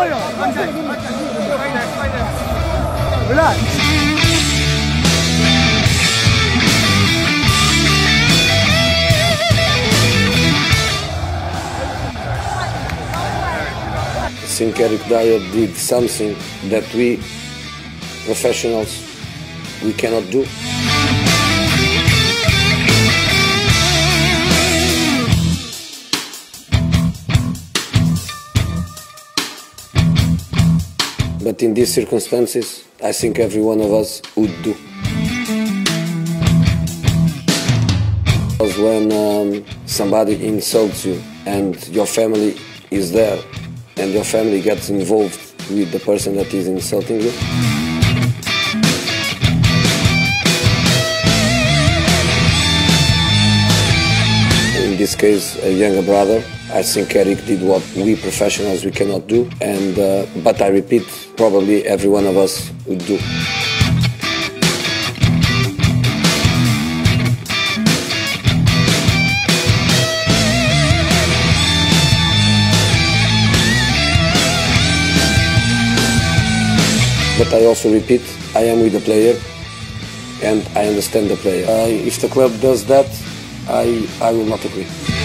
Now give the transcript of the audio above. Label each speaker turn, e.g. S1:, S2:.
S1: I think Eric Dier did something that we professionals we cannot do. But in these circumstances, I think every one of us would do. Because when um, somebody insults you and your family is there and your family gets involved with the person that is insulting you, case, a younger brother. I think Eric did what we professionals we cannot do, and uh, but I repeat, probably every one of us would do. But I also repeat, I am with the player, and I understand the player. Uh, if the club does that, I I will not agree.